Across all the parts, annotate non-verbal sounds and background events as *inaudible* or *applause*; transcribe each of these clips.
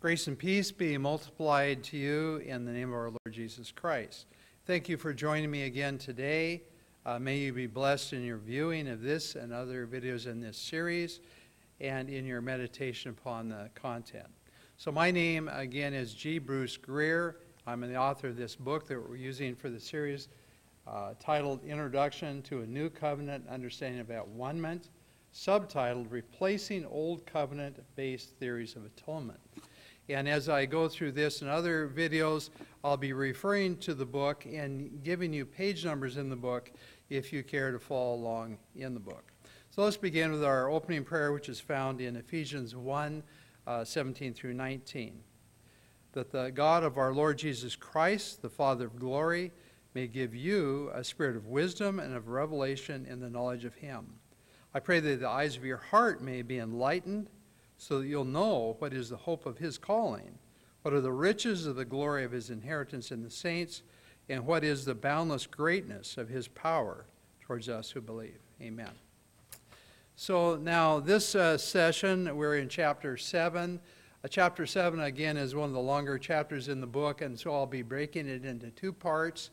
Grace and peace be multiplied to you in the name of our Lord Jesus Christ. Thank you for joining me again today. Uh, may you be blessed in your viewing of this and other videos in this series and in your meditation upon the content. So, my name again is G. Bruce Greer. I'm the author of this book that we're using for the series uh, titled Introduction to a New Covenant Understanding of At-One-ment, subtitled Replacing Old Covenant Based Theories of Atonement. And as I go through this and other videos, I'll be referring to the book and giving you page numbers in the book if you care to follow along in the book. So let's begin with our opening prayer, which is found in Ephesians 1 uh, 17 through 19. That the God of our Lord Jesus Christ, the Father of glory, may give you a spirit of wisdom and of revelation in the knowledge of Him. I pray that the eyes of your heart may be enlightened so that you'll know what is the hope of his calling, what are the riches of the glory of his inheritance in the saints, and what is the boundless greatness of his power towards us who believe. Amen. So now, this uh, session, we're in chapter 7. Uh, chapter 7, again, is one of the longer chapters in the book, and so I'll be breaking it into two parts.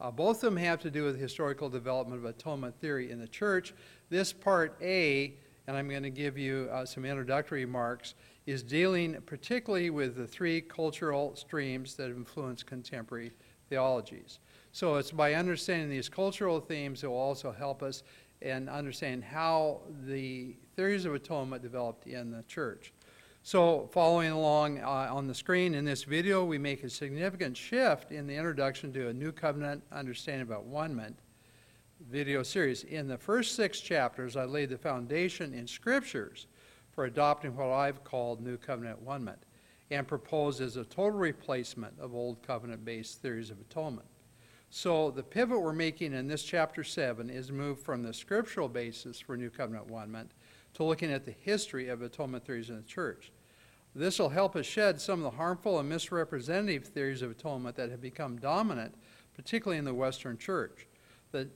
Uh, both of them have to do with historical development of atonement theory in the church. This part A and I'm going to give you uh, some introductory remarks, is dealing particularly with the three cultural streams that influence contemporary theologies. So it's by understanding these cultural themes that will also help us in understanding how the theories of atonement developed in the church. So following along uh, on the screen in this video, we make a significant shift in the introduction to a new covenant understanding about one-ment video series. In the first six chapters, I laid the foundation in scriptures for adopting what I've called New Covenant One-ment and proposed as a total replacement of Old Covenant based theories of atonement. So the pivot we're making in this chapter 7 is move from the scriptural basis for New Covenant One-ment to looking at the history of atonement theories in the church. This will help us shed some of the harmful and misrepresentative theories of atonement that have become dominant, particularly in the Western church. The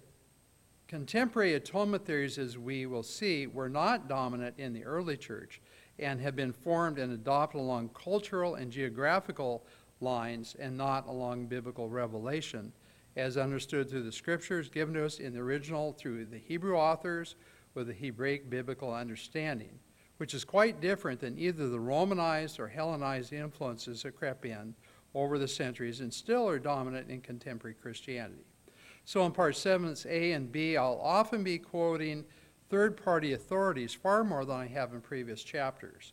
Contemporary atonement theories, as we will see, were not dominant in the early church and have been formed and adopted along cultural and geographical lines and not along biblical revelation, as understood through the scriptures given to us in the original through the Hebrew authors with the Hebraic biblical understanding, which is quite different than either the Romanized or Hellenized influences that crept in over the centuries and still are dominant in contemporary Christianity. So in part 7's A and B, I'll often be quoting third-party authorities far more than I have in previous chapters.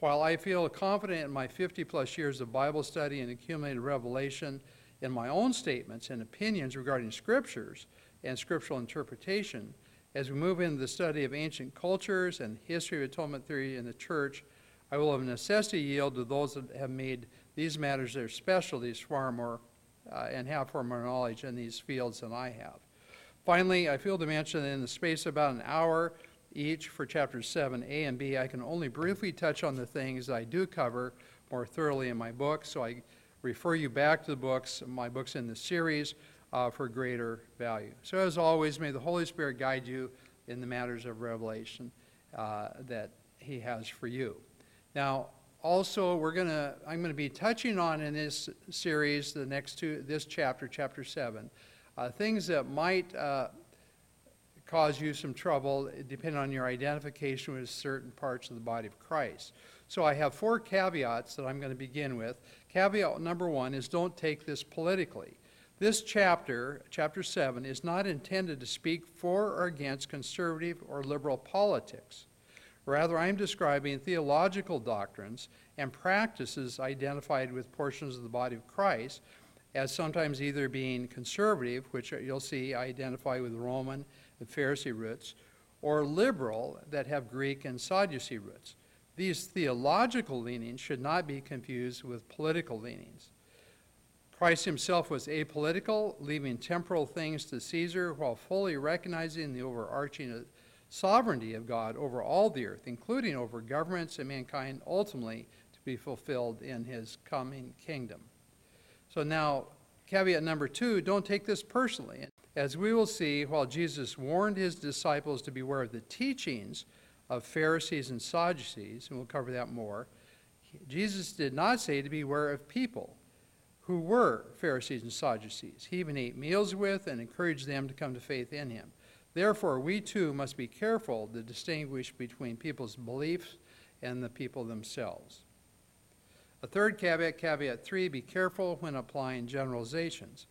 While I feel confident in my 50-plus years of Bible study and accumulated revelation in my own statements and opinions regarding scriptures and scriptural interpretation, as we move into the study of ancient cultures and history of atonement theory in the church, I will of necessity yield to those that have made these matters their specialties far more uh, and have far more knowledge in these fields than I have. Finally, I feel to mention that in the space of about an hour each for chapters 7, A and B, I can only briefly touch on the things I do cover more thoroughly in my book, so I refer you back to the books, my books in the series, uh, for greater value. So, as always, may the Holy Spirit guide you in the matters of revelation uh, that He has for you. Now, also we're going to i'm going to be touching on in this series the next two this chapter chapter 7 uh, things that might uh, cause you some trouble depending on your identification with certain parts of the body of christ. So i have four caveats that i'm going to begin with. Caveat number one is don't take this politically. This chapter chapter 7 is not intended to speak for or against conservative or liberal politics Rather, I'm describing theological doctrines and practices identified with portions of the body of Christ as sometimes either being conservative, which you'll see I identify with Roman and Pharisee roots, or liberal that have Greek and Sadducee roots. These theological leanings should not be confused with political leanings. Christ himself was apolitical, leaving temporal things to Caesar while fully recognizing the overarching sovereignty of God over all the earth, including over governments and mankind, ultimately to be fulfilled in his coming kingdom. So now, caveat number two don't take this personally. As we will see, while Jesus warned his disciples to beware of the teachings of Pharisees and Sadducees, and we'll cover that more, Jesus did not say to beware of people who were Pharisees and Sadducees. He even ate meals with and encouraged them to come to faith in him. Therefore, we too must be careful to distinguish between people's beliefs and the people themselves. A third caveat, caveat three, be careful when applying generalizations.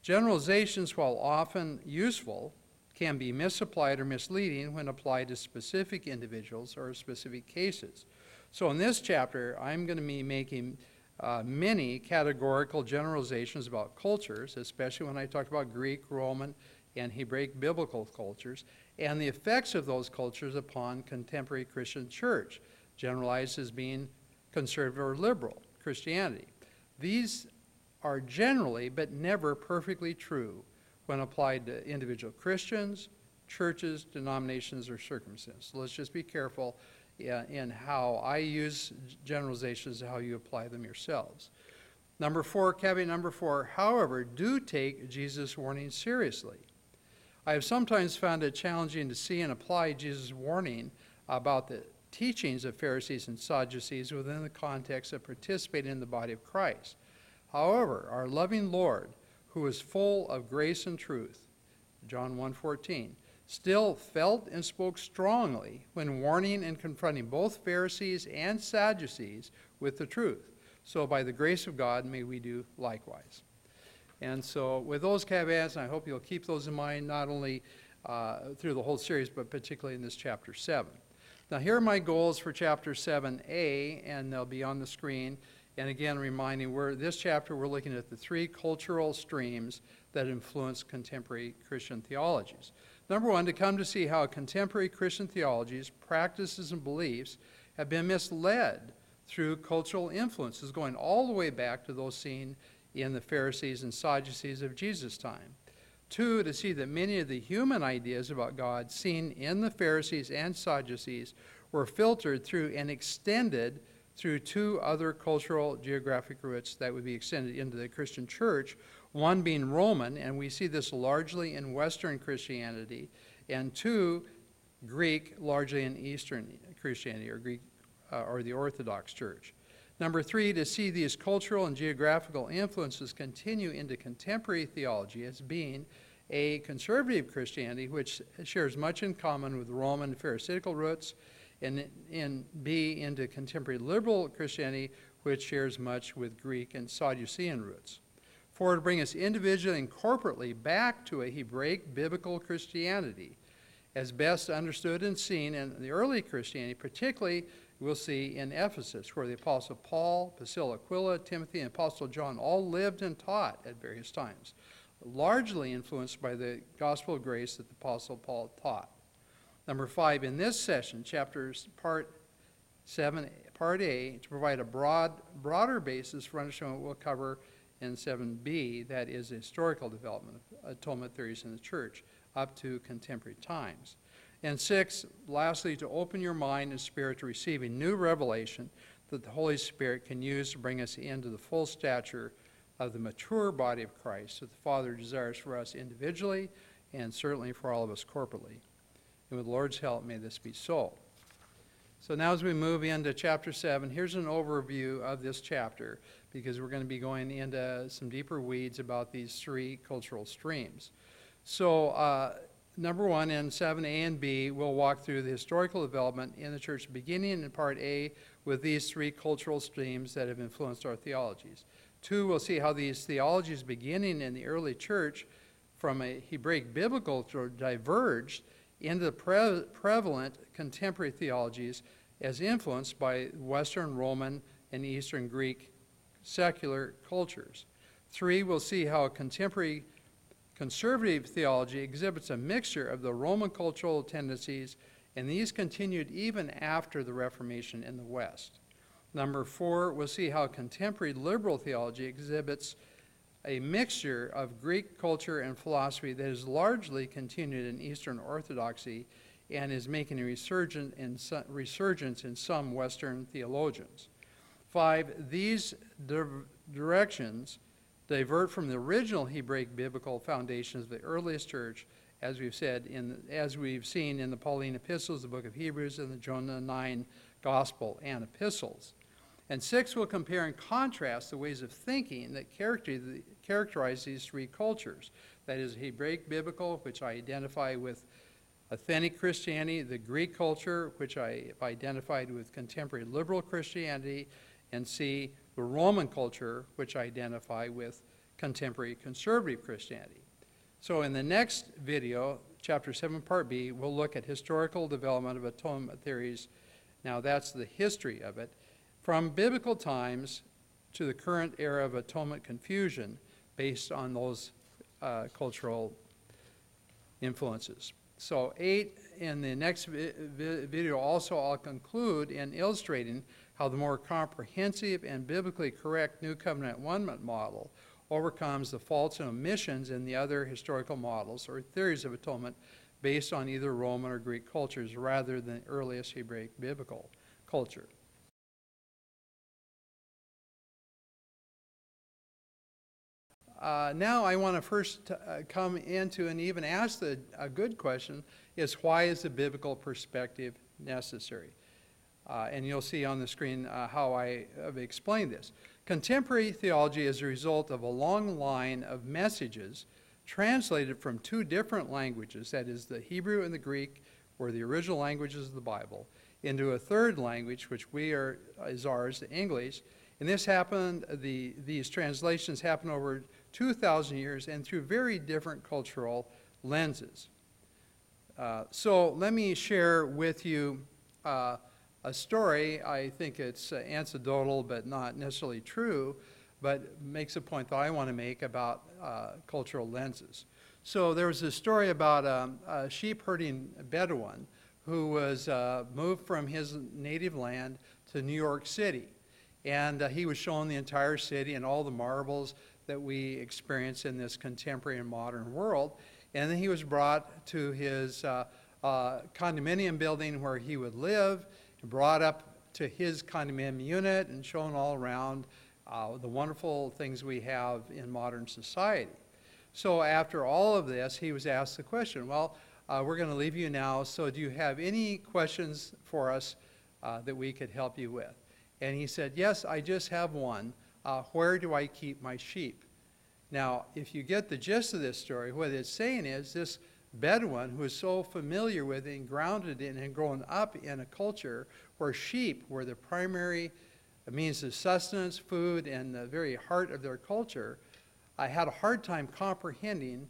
Generalizations, while often useful, can be misapplied or misleading when applied to specific individuals or specific cases. So, in this chapter, I'm going to be making uh, many categorical generalizations about cultures, especially when I talk about Greek, Roman, and Hebraic biblical cultures, and the effects of those cultures upon contemporary Christian church, generalized as being conservative or liberal Christianity. These are generally, but never perfectly true when applied to individual Christians, churches, denominations, or circumstances. So let's just be careful uh, in how I use generalizations, and how you apply them yourselves. Number four, caveat number four, however, do take Jesus' warning seriously. I have sometimes found it challenging to see and apply Jesus' warning about the teachings of Pharisees and Sadducees within the context of participating in the body of Christ. However, our loving Lord, who is full of grace and truth, John 1:14, still felt and spoke strongly when warning and confronting both Pharisees and Sadducees with the truth. So by the grace of God may we do likewise. And so, with those caveats, I hope you'll keep those in mind not only uh, through the whole series, but particularly in this chapter 7. Now, here are my goals for chapter 7a, and they'll be on the screen. And again, reminding we're this chapter we're looking at the three cultural streams that influence contemporary Christian theologies. Number one, to come to see how contemporary Christian theologies, practices, and beliefs have been misled through cultural influences going all the way back to those seen in the Pharisees and Sadducees of Jesus' time. Two, to see that many of the human ideas about God seen in the Pharisees and Sadducees were filtered through and extended through two other cultural geographic roots that would be extended into the Christian church, one being Roman, and we see this largely in Western Christianity, and two, Greek, largely in Eastern Christianity or Greek uh, or the Orthodox Church. Number three, to see these cultural and geographical influences continue into contemporary theology as being a conservative Christianity which shares much in common with Roman Pharisaical roots, and in B, into contemporary liberal Christianity which shares much with Greek and Sadducean roots. Four, to bring us individually and corporately back to a Hebraic biblical Christianity as best understood and seen in the early Christianity, particularly we'll see in Ephesus, where the Apostle Paul, Priscilla Aquila, Timothy, and Apostle John all lived and taught at various times, largely influenced by the gospel of grace that the Apostle Paul taught. Number five, in this session, chapters part seven, part A, to provide a broad, broader basis for understanding what we'll cover in 7b, that is historical development of atonement theories in the church up to contemporary times. And six, lastly, to open your mind and spirit to receiving new revelation that the Holy Spirit can use to bring us into the full stature of the mature body of Christ that the Father desires for us individually and certainly for all of us corporately. And with the Lord's help, may this be so. So now, as we move into chapter 7, here's an overview of this chapter because we're going to be going into some deeper weeds about these three cultural streams. So, uh, number one, in 7a and b, we'll walk through the historical development in the church, beginning in part A with these three cultural streams that have influenced our theologies. Two, we'll see how these theologies beginning in the early church from a Hebraic biblical diverged into the pre- prevalent contemporary theologies as influenced by Western Roman and Eastern Greek secular cultures. Three, we'll see how contemporary Conservative theology exhibits a mixture of the Roman cultural tendencies, and these continued even after the Reformation in the West. Number four, we'll see how contemporary liberal theology exhibits a mixture of Greek culture and philosophy that is largely continued in Eastern Orthodoxy and is making a resurgence in some, resurgence in some Western theologians. Five, these di- directions divert from the original Hebraic biblical foundations of the earliest church, as we've said, in, as we've seen in the Pauline epistles, the book of Hebrews, and the Johannine gospel and epistles. And six, we'll compare and contrast the ways of thinking that characterize these three cultures. That is, Hebraic biblical, which I identify with authentic Christianity, the Greek culture, which I identified with contemporary liberal Christianity, and C, the Roman culture, which identify with contemporary conservative Christianity. So in the next video, chapter 7, part B, we'll look at historical development of atonement theories. Now that's the history of it. From biblical times to the current era of atonement confusion based on those uh, cultural influences. So eight, in the next vi video also I'll conclude in illustrating how the more comprehensive and biblically correct New Covenant One model overcomes the faults and omissions in the other historical models or theories of atonement based on either Roman or Greek cultures rather than the earliest Hebraic biblical culture. Uh, now I want to first uh, come into and even ask the, a good question is why is the biblical perspective necessary? Uh, and you'll see on the screen uh, how I have explained this. Contemporary theology is a result of a long line of messages translated from two different languages, that is the Hebrew and the Greek were the original languages of the Bible, into a third language, which we are is ours, the English. And this happened, the, these translations happened over 2,000 years and through very different cultural lenses. Uh, so let me share with you uh, a story. I think it's uh, anecdotal but not necessarily true, but makes a point that I want to make about uh, cultural lenses. So there was a story about um, a sheep herding Bedouin who was uh, moved from his native land to New York City. And uh, he was shown the entire city and all the marvels that we experience in this contemporary and modern world. And then he was brought to his uh, uh, condominium building where he would live, brought up to his condominium unit, and shown all around uh, the wonderful things we have in modern society. So after all of this, he was asked the question, well, uh, we're going to leave you now, so do you have any questions for us uh, that we could help you with? And he said, yes, I just have one uh, where do I keep my sheep? Now, if you get the gist of this story, what it's saying is this Bedouin who is so familiar with and grounded in and grown up in a culture where sheep were the primary means of sustenance, food, and the very heart of their culture, I had a hard time comprehending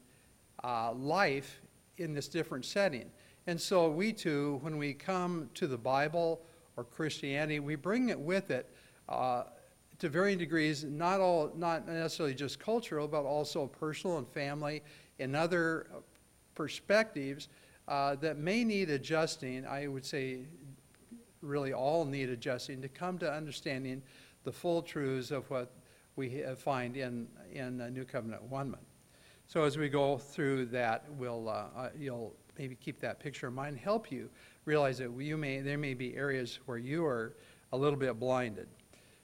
uh, life in this different setting. And so we too, when we come to the Bible or Christianity, we bring it with it uh, to varying degrees, not all, not necessarily just cultural, but also personal and family and other perspectives uh, that may need adjusting. I would say, really all need adjusting to come to understanding the full truths of what we find in in New Covenant One. So as we go through that, we'll uh, uh, you'll maybe keep that picture in mind, help you realize that you may there may be areas where you are a little bit blinded.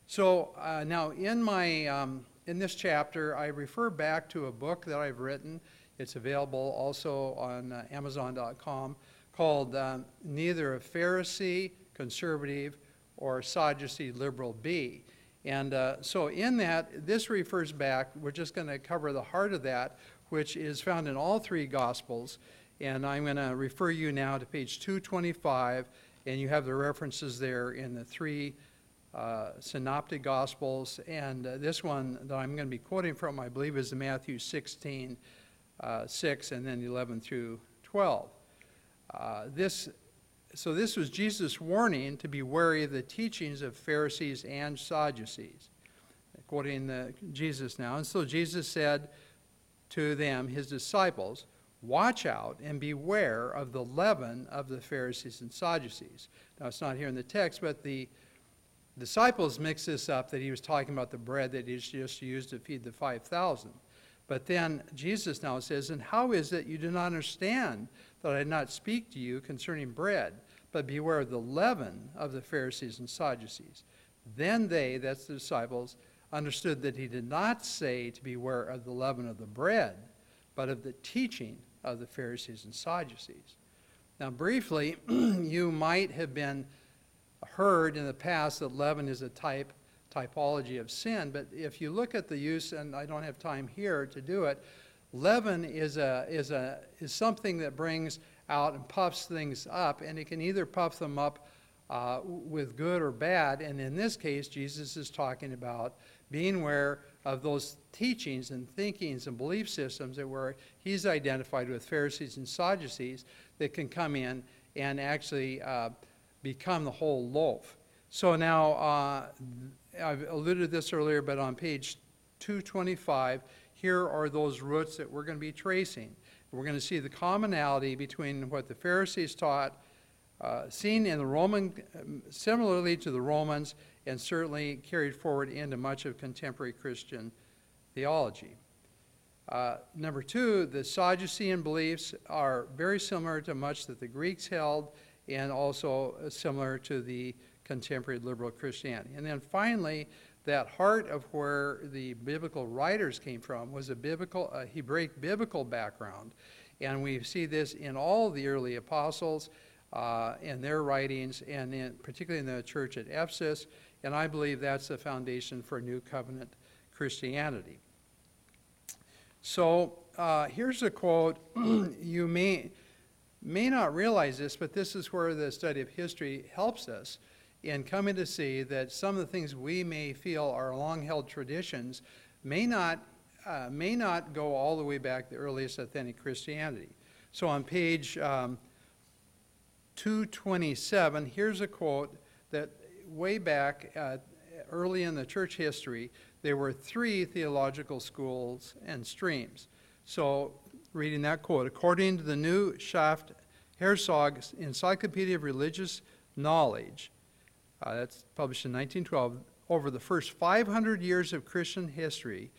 So uh, now in my um, in this chapter, I refer back to a book that I've written. It's available also on uh, Amazon.com called um, Neither a Pharisee, Conservative, or Sadducee Liberal Be. And uh, so in that, this refers back, we're just going to cover the heart of that, which is found in all three Gospels. And I'm going to refer you now to page 225, and you have the references there in the three uh, synoptic gospels, and uh, this one that I'm going to be quoting from, I believe, is the Matthew 16, uh, 6, and then 11 through 12. Uh, this, so this was Jesus' warning to be wary of the teachings of Pharisees and Sadducees. Quoting the, Jesus now, and so Jesus said to them, his disciples, Watch out and beware of the leaven of the Pharisees and Sadducees. Now, it's not here in the text, but the disciples mix this up that he was talking about the bread that he's just used to feed the 5,000. But then Jesus now says, And how is it you do not understand that I did not speak to you concerning bread, but beware of the leaven of the Pharisees and Sadducees? Then they, that's the disciples, understood that he did not say to beware of the leaven of the bread, but of the teaching of the Pharisees and Sadducees. Now, briefly, *clears throat* you might have been heard in the past that leaven is a type typology of sin. But if you look at the use, and I don't have time here to do it, leaven is, a, is, a, is something that brings out and puffs things up, and it can either puff them up uh, with good or bad. And in this case, Jesus is talking about being aware of those teachings and thinkings and belief systems that were he's identified with Pharisees and Sadducees that can come in and actually uh, become the whole loaf. So now, uh, I've alluded to this earlier, but on page 225, here are those roots that we're going to be tracing. We're going to see the commonality between what the Pharisees taught, uh, seen in the Roman, um, similarly to the Romans, and certainly carried forward into much of contemporary Christian theology. Uh, number two, the Sadducean beliefs are very similar to much that the Greeks held and also similar to the contemporary liberal Christianity. And then finally, that heart of where the biblical writers came from was a biblical, a Hebraic biblical background. And we see this in all the early apostles uh, in their writings, and in, particularly in the church at Ephesus. And I believe that's the foundation for New Covenant Christianity. So uh, here's a quote. *clears throat* you may, may not realize this, but this is where the study of history helps us in coming to see that some of the things we may feel are long held traditions may not, uh, may not go all the way back to the earliest authentic Christianity. So on page um, 227, here's a quote that way back uh, early in the church history, there were three theological schools and streams. So, reading that quote, according to the new Schaff Herzog Encyclopedia of Religious Knowledge, uh, that's published in 1912, over the first 500 years of Christian history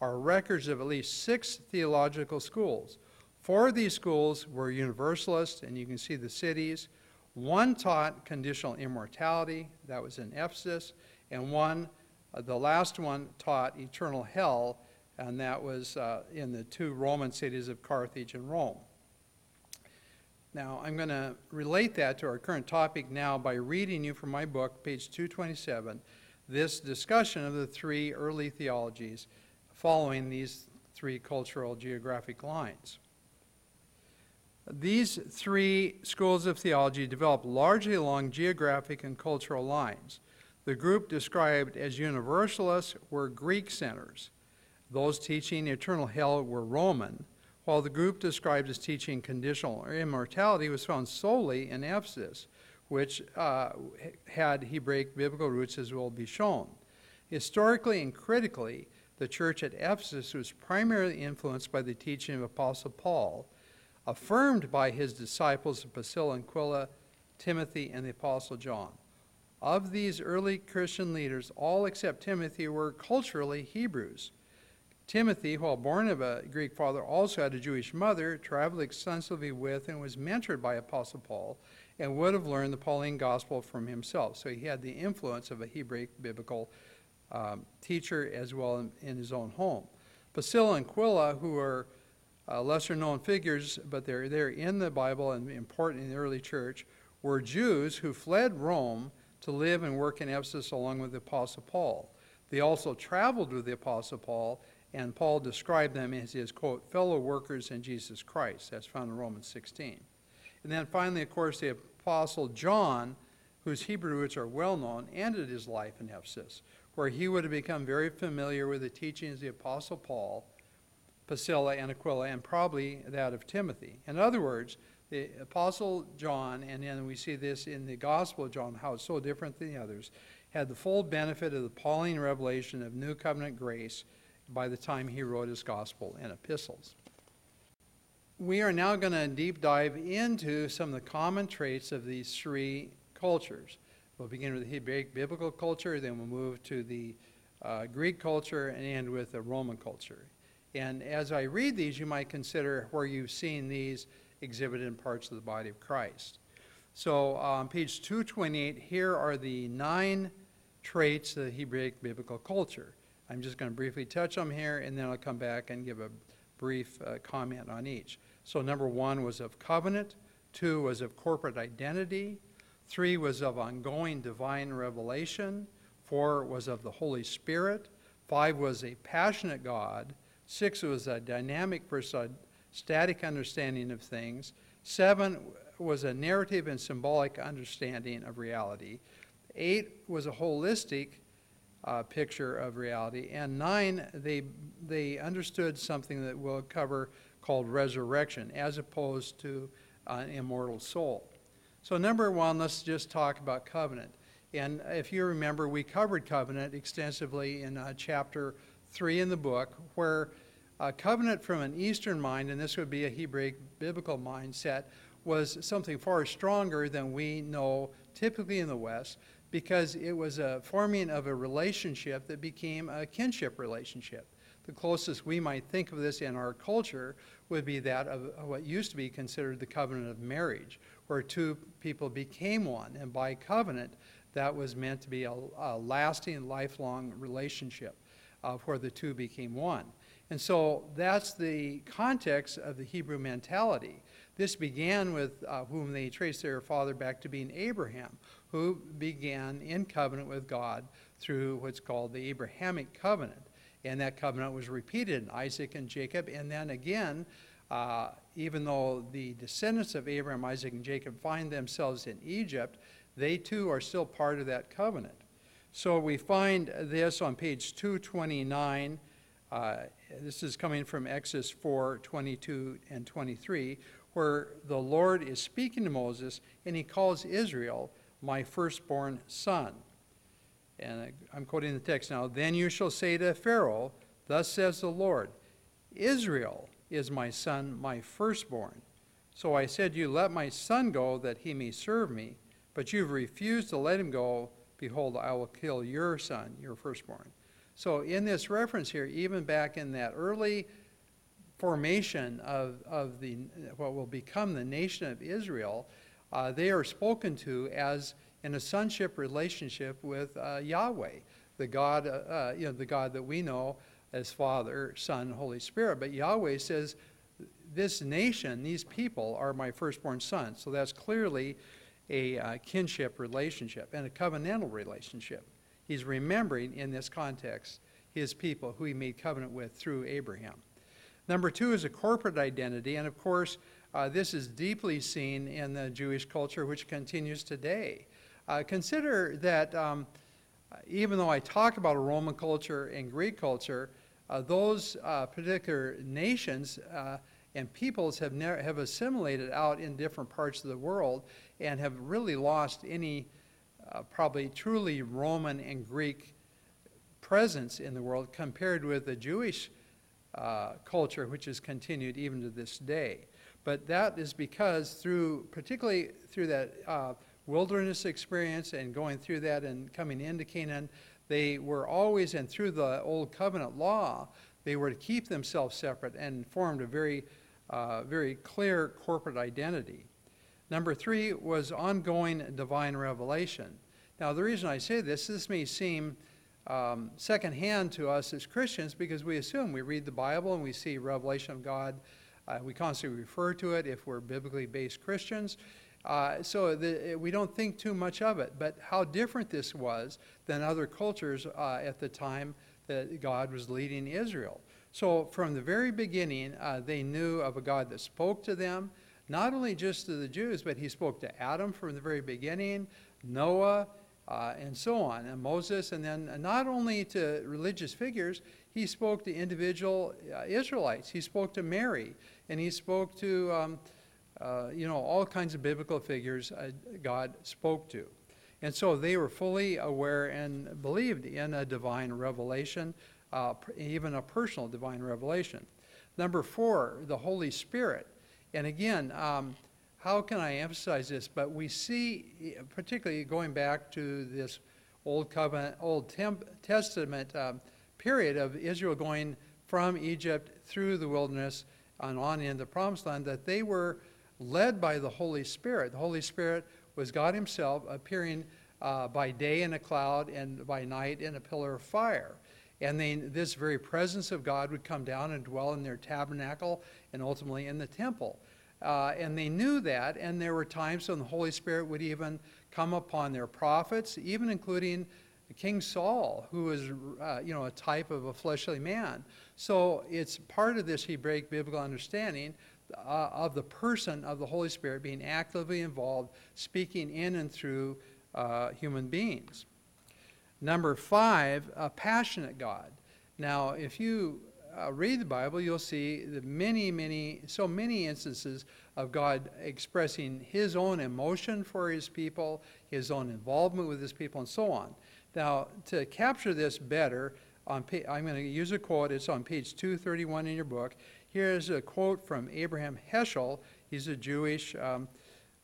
are records of at least six theological schools. Four of these schools were Universalist, and you can see the cities. One taught conditional immortality, that was in Ephesus, and one, uh, the last one, taught eternal hell, and that was uh, in the two Roman cities of Carthage and Rome. Now, I'm going to relate that to our current topic now by reading you from my book, page 227, this discussion of the three early theologies following these three cultural geographic lines. These three schools of theology developed largely along geographic and cultural lines. The group described as Universalists were Greek centers. Those teaching eternal hell were Roman while the group described as teaching conditional immortality was found solely in Ephesus, which uh, had Hebraic biblical roots, as will be shown. Historically and critically, the church at Ephesus was primarily influenced by the teaching of Apostle Paul, affirmed by his disciples of Priscilla and Timothy, and the Apostle John. Of these early Christian leaders, all except Timothy were culturally Hebrews. Timothy, while born of a Greek father, also had a Jewish mother, traveled extensively with and was mentored by Apostle Paul, and would have learned the Pauline gospel from himself. So he had the influence of a Hebraic biblical um, teacher as well in, in, his own home. Priscilla and Aquila, who are uh, lesser known figures, but they're, they're in the Bible and important in the early church, were Jews who fled Rome to live and work in Ephesus along with the Apostle Paul. They also traveled with the Apostle Paul and Paul described them as his, quote, fellow workers in Jesus Christ. That's found in Romans 16. And then finally, of course, the Apostle John, whose Hebrew roots are well known, ended his life in Ephesus, where he would have become very familiar with the teachings of the Apostle Paul, Priscilla, and Aquila, and probably that of Timothy. In other words, the Apostle John, and then we see this in the Gospel of John, how it's so different than the others, had the full benefit of the Pauline revelation of New Covenant grace by the time he wrote his gospel and epistles. We are now going to deep dive into some of the common traits of these three cultures. We'll begin with the Hebraic biblical culture, then we'll move to the uh, Greek culture, and end with the Roman culture. And as I read these, you might consider where you've seen these exhibited in parts of the body of Christ. So on um, page 228, here are the nine traits of the Hebraic biblical culture. I'm just going to briefly touch them here, and then I'll come back and give a brief uh, comment on each. So, number one was of covenant, two was of corporate identity, three was of ongoing divine revelation, Four was of the Holy Spirit. Five was a passionate God. Six was a dynamic versus static understanding of things. Seven was a narrative and symbolic understanding of reality. Eight was a holistic uh, picture of reality. And nine, they, they understood something that we'll cover called resurrection, as opposed to an immortal soul. So, number one, let's just talk about covenant. And if you remember, we covered covenant extensively in uh, chapter 3 in the book, where uh, covenant from an Eastern mind, and this would be a Hebraic biblical mindset, was something far stronger than we know typically in the West because it was a forming of a relationship that became a kinship relationship. The closest we might think of this in our culture would be that of what used to be considered the covenant of marriage, where two people became one. And by covenant, that was meant to be a, a lasting, lifelong relationship uh, where the two became one. And so that's the context of the Hebrew mentality. This began with uh, whom they trace their father back to being Abraham, who began in covenant with God through what's called the Abrahamic covenant. And that covenant was repeated in Isaac and Jacob. And then again, uh, even though the descendants of Abraham, Isaac, and Jacob find themselves in Egypt, they too are still part of that covenant. So we find this on page 229. Uh, this is coming from Exodus 4 22 and 23, where the Lord is speaking to Moses and he calls Israel my firstborn son. And I'm quoting the text now. Then you shall say to Pharaoh, Thus says the Lord, Israel is my son, my firstborn. So I said, You let my son go that he may serve me, but you've refused to let him go. Behold, I will kill your son, your firstborn. So, in this reference here, even back in that early formation of, of the, what will become the nation of Israel, uh, they are spoken to as in a sonship relationship with uh, Yahweh, the God, uh, uh, you know, the God that we know as Father, Son, Holy Spirit. But Yahweh says, "This nation, these people, are my firstborn son." So that's clearly a uh, kinship relationship and a covenantal relationship. He's remembering in this context his people who he made covenant with through Abraham. Number two is a corporate identity, and of course, uh, this is deeply seen in the Jewish culture, which continues today. Uh, consider that um, even though I talk about a Roman culture and Greek culture, uh, those uh, particular nations uh, and peoples have, ne- have assimilated out in different parts of the world and have really lost any uh, probably truly Roman and Greek presence in the world compared with the Jewish uh, culture, which has continued even to this day. But that is because through, particularly through that uh, wilderness experience and going through that and coming into Canaan, they were always, and through the old covenant law, they were to keep themselves separate and formed a very, uh, very clear corporate identity. Number three was ongoing divine revelation. Now, the reason I say this, this may seem um, secondhand to us as Christians because we assume we read the Bible and we see revelation of God. Uh, we constantly refer to it if we're biblically based Christians. Uh, so the, we don't think too much of it. But how different this was than other cultures uh, at the time that God was leading Israel. So from the very beginning, uh, they knew of a God that spoke to them, not only just to the Jews, but he spoke to Adam from the very beginning, Noah, uh, and so on, and Moses, and then not only to religious figures, he spoke to individual uh, Israelites. He spoke to Mary, and he spoke to, um, uh, you know, all kinds of biblical figures uh, God spoke to. And so they were fully aware and believed in a divine revelation, uh, even a personal divine revelation. Number four, the Holy Spirit. And again, um, how can I emphasize this? But we see, particularly going back to this Old Covenant, Old Testament um, period of Israel going from Egypt through the wilderness and on into the Promised Land, that they were led by the Holy Spirit. The Holy Spirit was God Himself appearing uh, by day in a cloud and by night in a pillar of fire. And then this very presence of God would come down and dwell in their tabernacle and ultimately in the temple. Uh, and they knew that, and there were times when the Holy Spirit would even come upon their prophets, even including King Saul, who was, uh, you know, a type of a fleshly man. So it's part of this Hebraic biblical understanding uh, of the person of the Holy Spirit being actively involved, speaking in and through uh, human beings. Number five, a passionate God. Now, if you uh, read the Bible, you'll see the many, many, so many instances of God expressing His own emotion for His people, His own involvement with His people, and so on. Now, to capture this better, on I'm going to use a quote. It's on page 231 in your book. Here's a quote from Abraham Heschel. He's a Jewish um,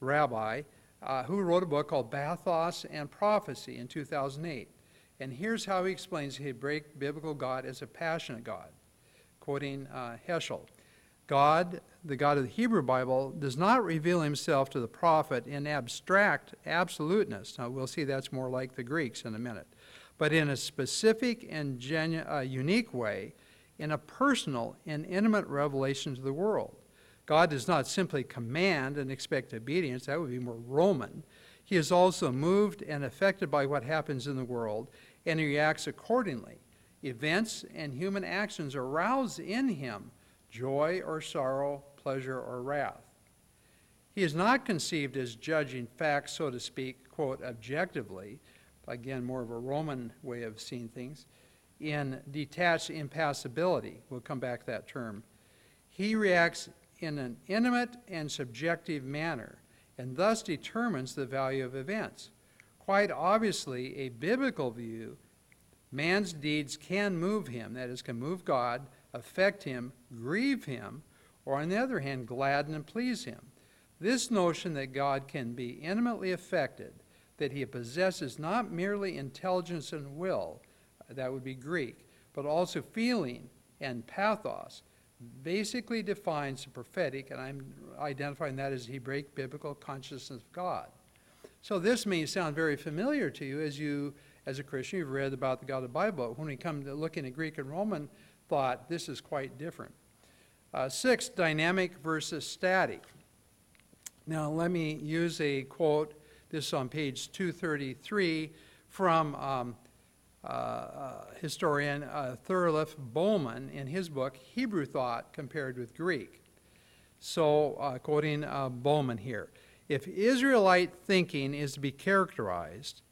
rabbi uh, who wrote a book called Pathos and Prophecy in 2008. And here's how he explains Hebraic biblical God as a passionate God quoting uh, Heschel. God, the God of the Hebrew Bible, does not reveal himself to the prophet in abstract absoluteness. Now, we'll see that's more like the Greeks in a minute. But in a specific and genu- uh, unique way, in a personal and intimate revelation to the world. God does not simply command and expect obedience, that would be more Roman. He is also moved and affected by what happens in the world, and he reacts accordingly events and human actions arouse in him joy or sorrow, pleasure or wrath. He is not conceived as judging facts, so to speak, quote, objectively, again, more of a Roman way of seeing things, in detached impassibility. We'll come back to that term. He reacts in an intimate and subjective manner and thus determines the value of events. Quite obviously, a biblical view Man's deeds can move him, that is, can move God, affect him, grieve him, or on the other hand, gladden and please him. This notion that God can be intimately affected, that he possesses not merely intelligence and will, that would be Greek, but also feeling and pathos, basically defines the prophetic, and I'm identifying that as Hebraic biblical consciousness of God. So this may sound very familiar to you as you as a Christian, you've read about the God of the Bible. When we come to looking at Greek and Roman thought, this is quite different. Uh, six, dynamic versus static. Now, let me use a quote. This is on page 233 from um, uh, uh, historian uh, Thorleif Boman in his book, Hebrew Thought Compared with Greek. So, uh, quoting uh, Boman here if Israelite thinking is to be characterized,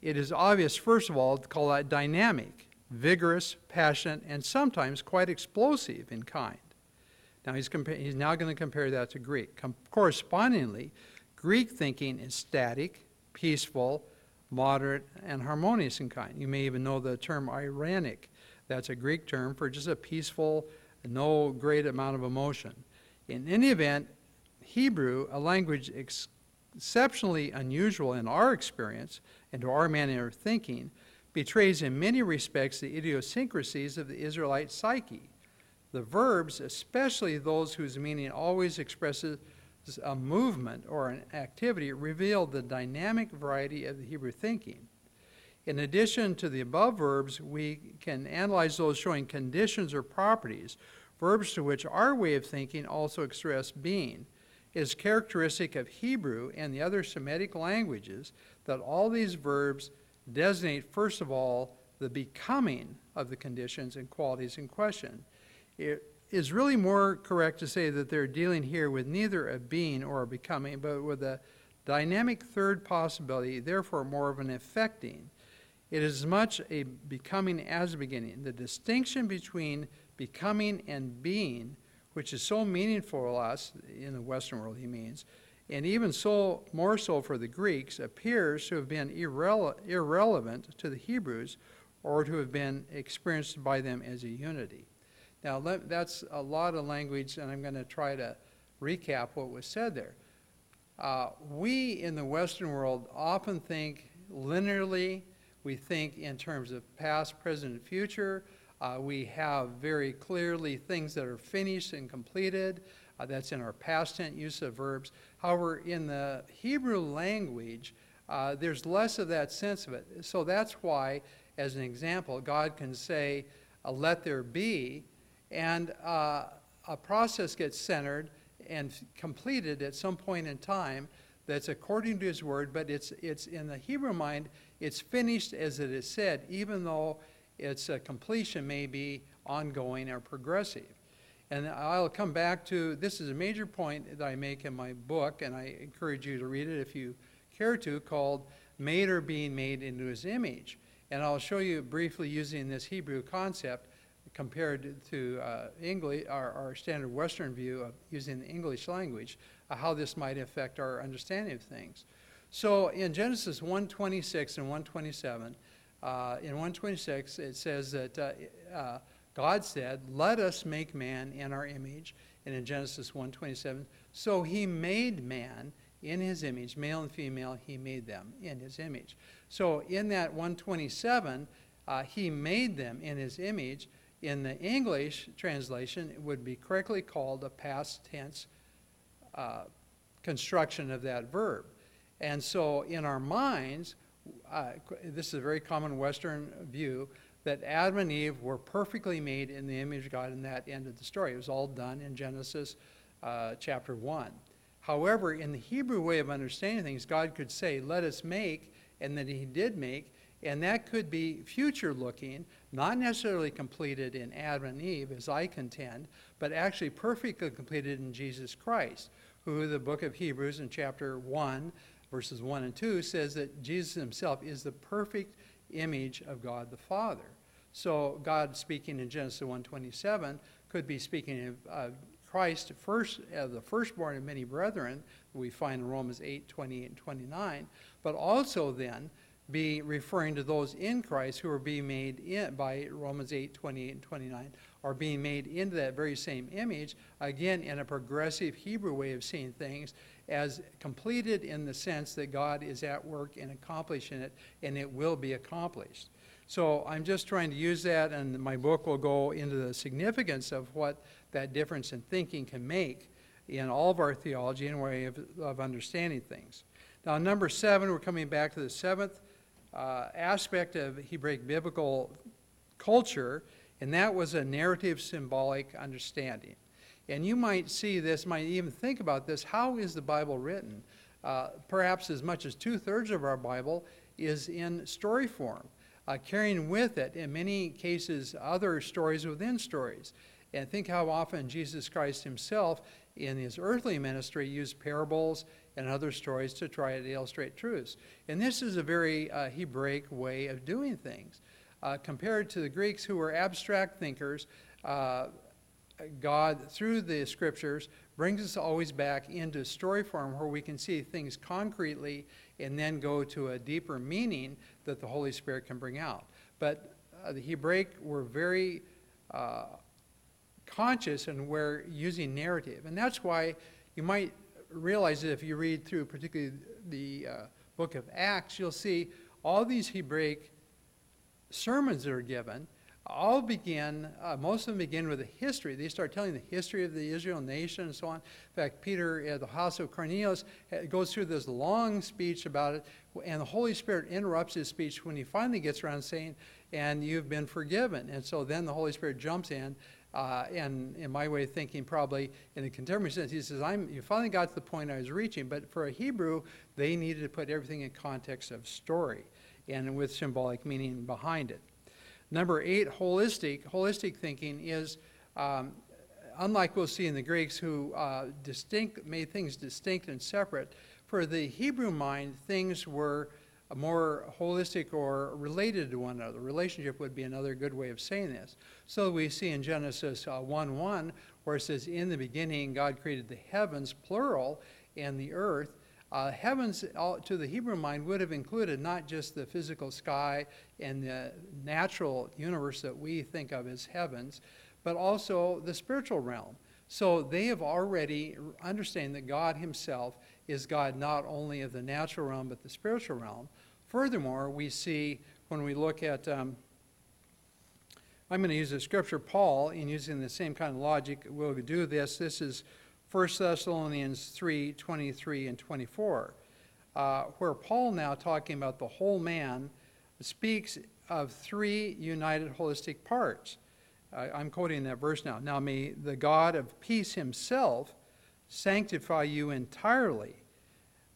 it is obvious, first of all, to call that dynamic, vigorous, passionate, and sometimes quite explosive in kind. Now he's, compa- he's now going to compare that to Greek. Com- correspondingly, Greek thinking is static, peaceful, moderate, and harmonious in kind. You may even know the term irenic. That's a Greek term for just a peaceful, no great amount of emotion. In any event, Hebrew, a language ex- exceptionally unusual in our experience and to our manner of thinking, betrays in many respects the idiosyncrasies of the Israelite psyche. The verbs, especially those whose meaning always expresses a movement or an activity, reveal the dynamic variety of the Hebrew thinking. In addition to the above verbs, we can analyze those showing conditions or properties, verbs to which our way of thinking also express being is characteristic of Hebrew and the other Semitic languages that all these verbs designate, first of all, the becoming of the conditions and qualities in question. It is really more correct to say that they're dealing here with neither a being or a becoming, but with a dynamic third possibility, therefore more of an affecting. It is as much a becoming as a beginning. The distinction between becoming and being which is so meaningful to us in the Western world, he means, and even so more so for the Greeks, appears to have been irrele- irrelevant to the Hebrews or to have been experienced by them as a unity. Now, let, that's a lot of language, and I'm going to try to recap what was said there. Uh, we in the Western world often think linearly, we think in terms of past, present, and future. Uh, we have very clearly things that are finished and completed. Uh, that's in our past tense use of verbs. However, in the Hebrew language, uh, there's less of that sense of it. So that's why, as an example, God can say, uh, let there be, and uh, a process gets centered and completed at some point in time that's according to his word, but it's, it's in the Hebrew mind, it's finished as it is said, even though its uh, completion may be ongoing or progressive. And I'll come back to this is a major point that I make in my book, and I encourage you to read it if you care to, called Made or Being Made into His Image. And I'll show you briefly using this Hebrew concept compared to uh, English, our, our, standard Western view of using the English language, uh, how this might affect our understanding of things. So in Genesis 1:26 and 127, uh, in 126 it says that uh, uh, God said, "Let us make man in our image." And in Genesis 1:27, so He made man in His image, male and female. He made them in His image. So in that 127, uh, He made them in His image in the English translation, it would be correctly called a past tense uh, construction of that verb. And so in our minds, uh, this is a very common Western view, that Adam and Eve were perfectly made in the image of God, and that ended the story. It was all done in Genesis uh, chapter 1. However, in the Hebrew way of understanding things, God could say, Let us make, and that He did make, and that could be future looking, not necessarily completed in Adam and Eve, as I contend, but actually perfectly completed in Jesus Christ, who the book of Hebrews in chapter 1, verses 1 and 2 says that Jesus himself is the perfect image of God the Father. So God speaking in Genesis 1:27 could be speaking of uh, Christ first, uh, the firstborn of many brethren, we find in Romans 8, 28 and 29, but also then be referring to those in Christ who are being made in, by Romans 8, 28 and 29, are being made into that very same image, again, in a progressive Hebrew way of seeing things, as completed in the sense that God is at work in accomplishing it, and it will be accomplished. So I'm just trying to use that, and my book will go into the significance of what that difference in thinking can make in all of our theology and way of, of understanding things. Now, number seven, we're coming back to the seventh uh, aspect of Hebraic biblical culture, and that was a narrative symbolic understanding. And you might see this, might even think about this how is the Bible written? Uh, perhaps as much as two thirds of our Bible is in story form, uh, carrying with it, in many cases, other stories within stories. And think how often Jesus Christ himself, in his earthly ministry, used parables and other stories to try to illustrate truths. And this is a very uh, Hebraic way of doing things. Uh, compared to the Greeks, who were abstract thinkers, uh, God, through the scriptures, brings us always back into story form where we can see things concretely and then go to a deeper meaning that the Holy Spirit can bring out. But uh, the Hebraic were very uh, conscious and we're using narrative. And that's why you might realize that if you read through particularly the uh, book of Acts, you'll see all these Hebraic sermons that are given all begin, uh, most of them begin with a history. They start telling the history of the Israel nation and so on. In fact, Peter at the house of Cornelius uh, goes through this long speech about it, and the Holy Spirit interrupts his speech when he finally gets around saying, and you've been forgiven. And so then the Holy Spirit jumps in uh, and in my way of thinking, probably in a contemporary sense, he says, I'm, you finally got to the point I was reaching. But for a Hebrew, they needed to put everything in context of story and with symbolic meaning behind it. Number eight, holistic. Holistic thinking is, um, unlike we'll see in the Greeks who uh, distinct, made things distinct and separate, for the Hebrew mind, things were more holistic or related to one another. Relationship would be another good way of saying this. So we see in Genesis uh, 1 1, where it says, In the beginning, God created the heavens, plural, and the earth. Uh, heavens, all, to the Hebrew mind, would have included not just the physical sky and the natural universe that we think of as heavens, but also the spiritual realm. So they have already understand that God Himself is God not only of the natural realm but the spiritual realm. Furthermore, we see when we look at, um, I'm going to use the scripture, Paul, in using the same kind of logic, We'll do this. This is 1 Thessalonians 3 23 and 24, uh, where Paul, now talking about the whole man, speaks of three united holistic parts. I'm quoting that verse now. Now, may the God of peace himself sanctify you entirely,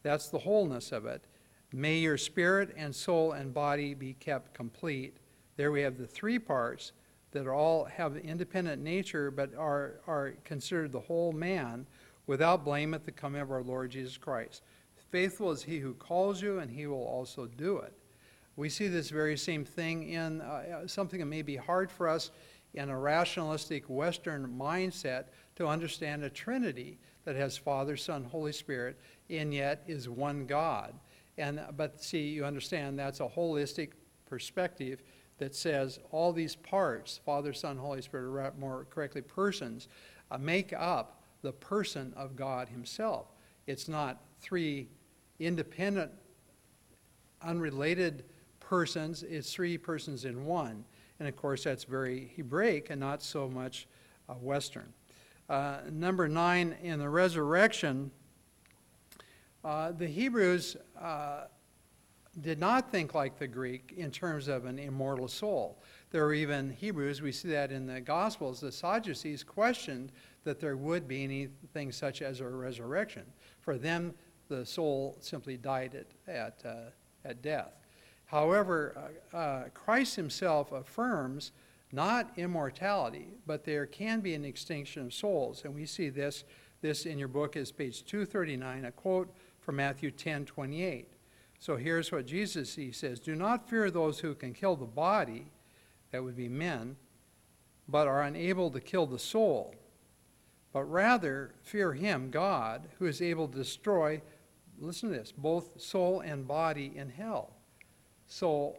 That's the wholeness of it. May your spirit and soul and body be kept complete. There we have the three parts that all have independent nature but are, are considered the whole man without blame at the coming of our Lord Jesus Christ. Faithful is he who calls you, and he will also do it. We see this very same thing in uh, something that may be hard for us in a rationalistic Western mindset to understand a Trinity that has Father, Son, Holy Spirit, and yet is one God. And but see, you understand that's a holistic perspective that says all these parts, Father, Son, Holy Spirit, or more correctly, persons, uh, make up the person of God Himself. It's not three independent, unrelated persons, it's three persons in one. And of course, that's very Hebraic and not so much uh, Western. Uh, number nine, in the resurrection, uh, the Hebrews uh, did not think like the Greek in terms of an immortal soul. There were even Hebrews, we see that in the Gospels, the Sadducees questioned that there would be anything such as a resurrection. For them, the soul simply died at, at, uh, at death. However, uh, uh, Christ himself affirms not immortality, but there can be an extinction of souls. And we see this, this in your book is page 239, a quote from Matthew 10 28. So here's what Jesus he says Do not fear those who can kill the body, that would be men, but are unable to kill the soul but rather fear him, God, who is able to destroy, listen to this, both soul and body in hell. So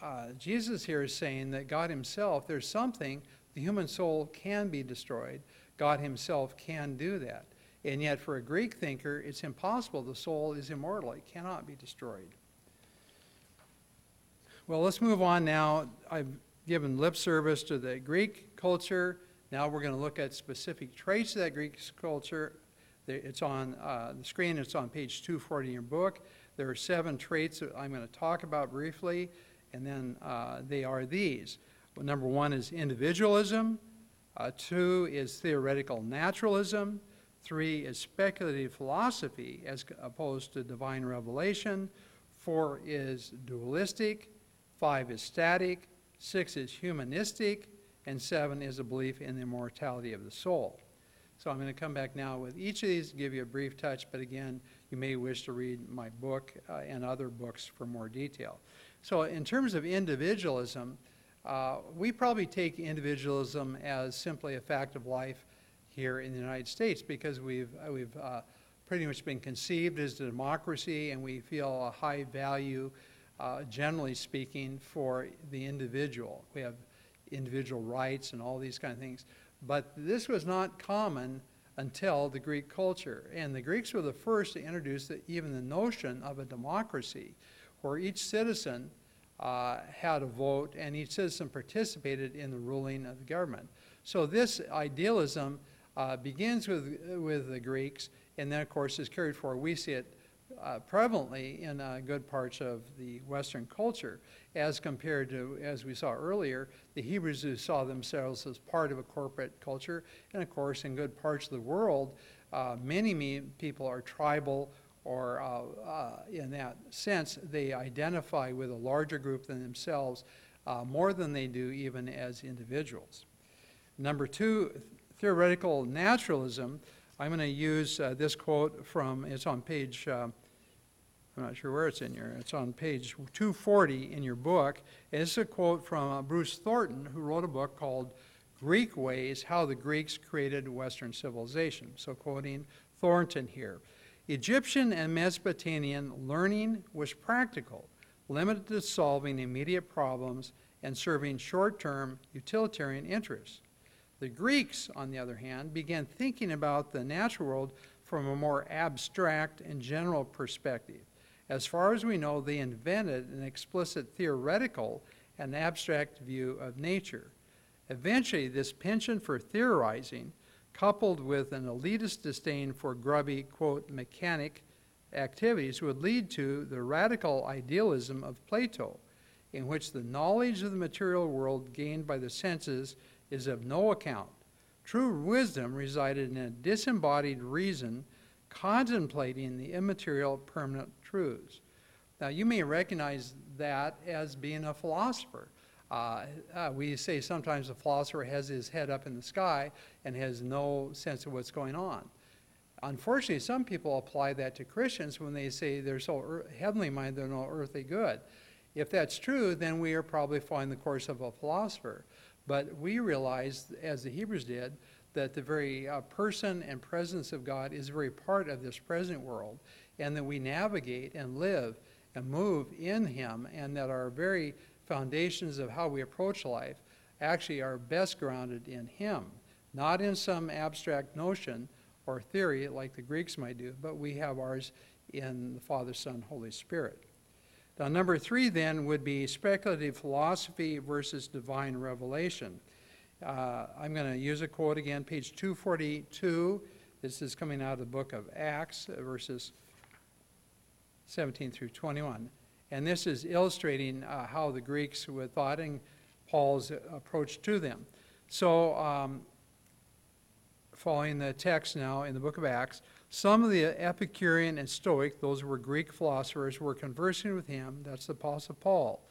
uh, Jesus here is saying that God himself, there's something, the human soul can be destroyed. God himself can do that. And yet, for a Greek thinker, it's impossible. The soul is immortal, it cannot be destroyed. Well, let's move on now. I've given lip service to the Greek culture now we're going to look at specific traits of that Greek culture. It's on uh, the screen, it's on page 240 in your book. There are seven traits that I'm going to talk about briefly, and then uh, they are these. Well, number one is individualism, uh, two is theoretical naturalism, three is speculative philosophy as opposed to divine revelation, four is dualistic, five is static, six is humanistic, and seven is a belief in the immortality of the soul. So I'm going to come back now with each of these, to give you a brief touch, but again, you may wish to read my book uh, and other books for more detail. So, in terms of individualism, uh, we probably take individualism as simply a fact of life here in the United States because we've, uh, we've uh, pretty much been conceived as a democracy and we feel a high value, uh, generally speaking, for the individual. We have individual rights and all these kind of things. But this was not common until the Greek culture. And the Greeks were the first to introduce the, even the notion of a democracy, where each citizen uh, had a vote and each citizen participated in the ruling of the government. So this idealism uh, begins with, with the Greeks and then, of course, is carried forward. We see it uh, prevalently in uh, good parts of the Western culture, as compared to, as we saw earlier, the Hebrews who saw themselves as part of a corporate culture. And of course, in good parts of the world, uh, many people are tribal, or uh, uh, in that sense, they identify with a larger group than themselves uh, more than they do even as individuals. Number two, theoretical naturalism. I'm going to use this quote from, it's on page I'm not sure where it's in here. It's on page 240 in your book. And it's a quote from uh, Bruce Thornton, who wrote a book called Greek Ways How the Greeks Created Western Civilization. So, quoting Thornton here Egyptian and Mesopotamian learning was practical, limited to solving immediate problems and serving short term utilitarian interests. The Greeks, on the other hand, began thinking about the natural world from a more abstract and general perspective. As far as we know, they invented an explicit theoretical and abstract view of nature. Eventually, this penchant for theorizing, coupled with an elitist disdain for grubby, quote, mechanic activities, would lead to the radical idealism of Plato, in which the knowledge of the material world gained by the senses is of no account. True wisdom resided in a disembodied reason contemplating the immaterial permanent truths. Now, you may recognize that as being a philosopher. Uh, uh, we say sometimes a philosopher has his head up in the sky and has no sense of what's going on. Unfortunately, some people apply that to Christians when they say they're so heavenly minded, they're no earthly good. If that's true, then we are probably following the course of a philosopher. But we realize, as the Hebrews did, that the very uh, person and presence of God is a very part of this present world, and that we navigate and live and move in Him, and that our very foundations of how we approach life actually are best grounded in Him, not in some abstract notion or theory like the Greeks might do, but we have ours in the Father, Son, Holy Spirit. Now, number three then would be speculative philosophy versus divine revelation. Uh, I'm going to use a quote again, page 242. This is coming out of the book of Acts, uh, verses 17 through 21. And this is illustrating uh, how the Greeks were thoughting Paul's approach to them. So, um, following the text now in the book of Acts, some of the Epicurean and Stoic, those were Greek philosophers, were conversing with him. That's the Apostle Paul.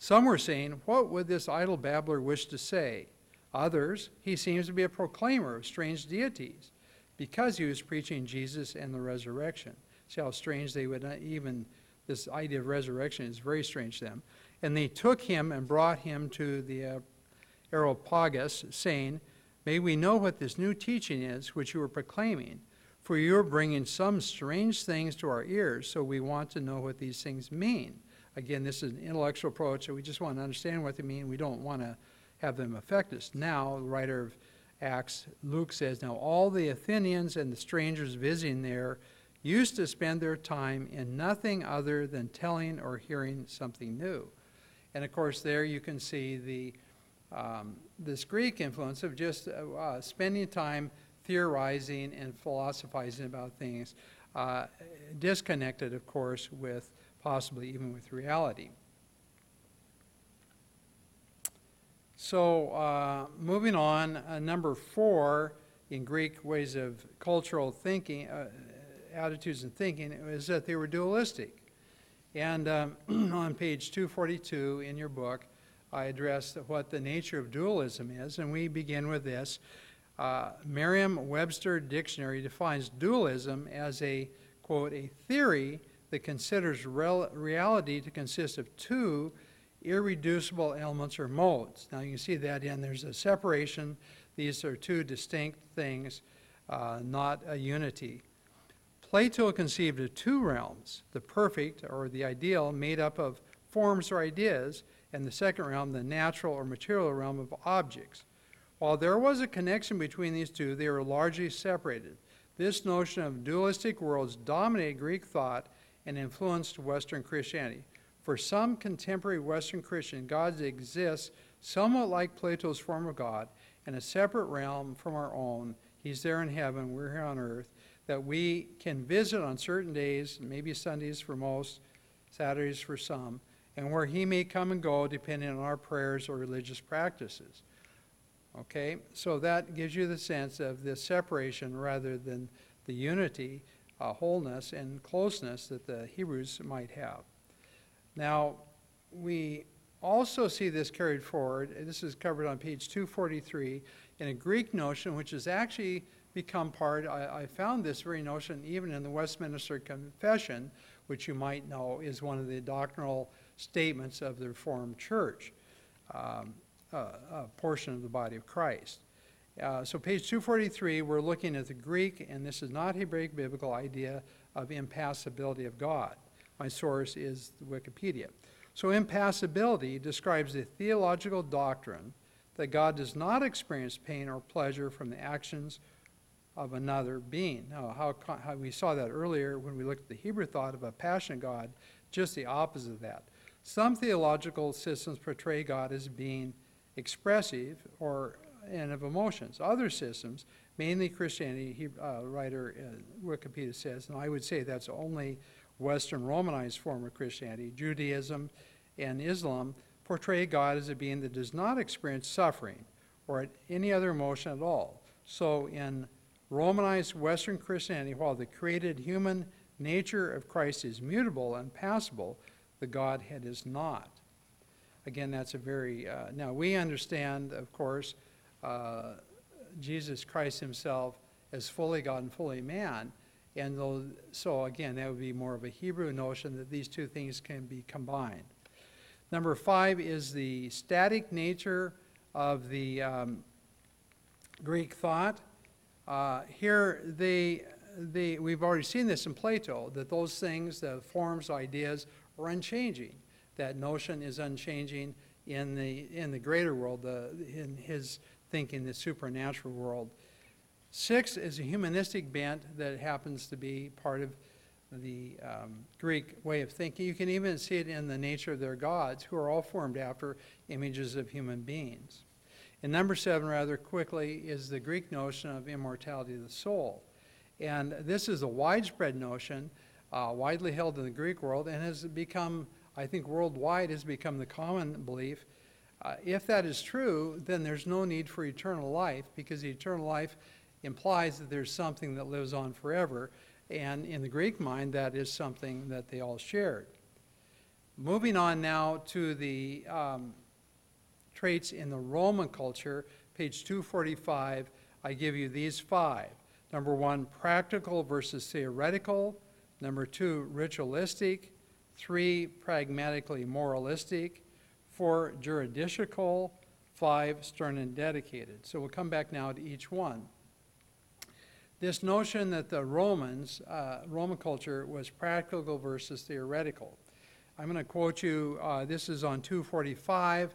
Some were saying, What would this idle babbler wish to say? Others, he seems to be a proclaimer of strange deities because he was preaching Jesus and the resurrection. See how strange they would not even, this idea of resurrection is very strange to them. And they took him and brought him to the uh, Areopagus, saying, May we know what this new teaching is which you are proclaiming, for you are bringing some strange things to our ears, so we want to know what these things mean. Again, this is an intellectual approach, so we just want to understand what they mean. We don't want to have them affect us. Now, the writer of Acts, Luke says, Now all the Athenians and the strangers visiting there used to spend their time in nothing other than telling or hearing something new. And of course, there you can see the um, this Greek influence of just uh, uh, spending time theorizing and philosophizing about things, uh, disconnected, of course, with possibly even with reality. So, uh, moving on, uh, number four in Greek ways of cultural thinking, uh, attitudes and thinking, is that they were dualistic. And um, *clears throat* on page 242 in your book, I address what the nature of dualism is, and we begin with this. Uh, Merriam Webster Dictionary defines dualism as a, quote, a theory that considers rel- reality to consist of two irreducible elements or modes. Now you can see that in there's a separation. These are two distinct things, uh, not a unity. Plato conceived of two realms the perfect or the ideal, made up of forms or ideas, and the second realm, the natural or material realm of objects. While there was a connection between these two, they were largely separated. This notion of dualistic worlds dominated Greek thought and influenced Western Christianity. For some contemporary Western Christian, God exists somewhat like Plato's form of God in a separate realm from our own. He's there in heaven, we're here on earth, that we can visit on certain days, maybe Sundays for most, Saturdays for some, and where He may come and go depending on our prayers or religious practices. Okay, so that gives you the sense of this separation rather than the unity, uh, wholeness, and closeness that the Hebrews might have. Now, we also see this carried forward. This is covered on page 243 in a Greek notion, which has actually become part. I, I, found this very notion even in the Westminster Confession, which you might know is one of the doctrinal statements of the Reformed Church, um, a portion of the body of Christ. Uh, so, page 243, we're looking at the Greek, and this is not Hebraic biblical idea of impassibility of God. My source is Wikipedia. So, impassibility describes the theological doctrine that God does not experience pain or pleasure from the actions of another being. Now, how, how, we saw that earlier when we looked at the Hebrew thought of a passionate God, just the opposite of that. Some theological systems portray God as being expressive or and of emotions. Other systems, mainly Christianity, he, uh, writer uh, Wikipedia says, and I would say that's only Western Romanized form of Christianity, Judaism, and Islam portray God as a being that does not experience suffering or any other emotion at all. So in Romanized Western Christianity, while the created human nature of Christ is mutable and passible, the Godhead is not. Again, that's a very, uh, now we understand, of course, uh, Jesus Christ himself as fully God and fully man. And though, so again, that would be more of a Hebrew notion that these two things can be combined. Number five is the static nature of the um, Greek thought. Uh, here, they, they, we've already seen this in Plato, that those things, the forms, ideas, are unchanging. That notion is unchanging in the, in the greater world, the, in his thinking, the supernatural world. Six is a humanistic bent that happens to be part of the um, Greek way of thinking. You can even see it in the nature of their gods, who are all formed after images of human beings. And number seven, rather quickly, is the Greek notion of immortality of the soul. And this is a widespread notion, uh, widely held in the Greek world, and has become, I think, worldwide, has become the common belief. Uh, if that is true, then there's no need for eternal life, because eternal life implies that there's something that lives on forever. And in the Greek mind, that is something that they all shared. Moving on now to the um, traits in the Roman culture, page 245, I give you these five. Number one, practical versus theoretical. Number two, ritualistic. Three, pragmatically moralistic. Four, juridical. Five, stern and dedicated. So we'll come back now to each one this notion that the Romans, uh, Roman culture, was practical versus theoretical. I'm going to quote you, uh, this is on 245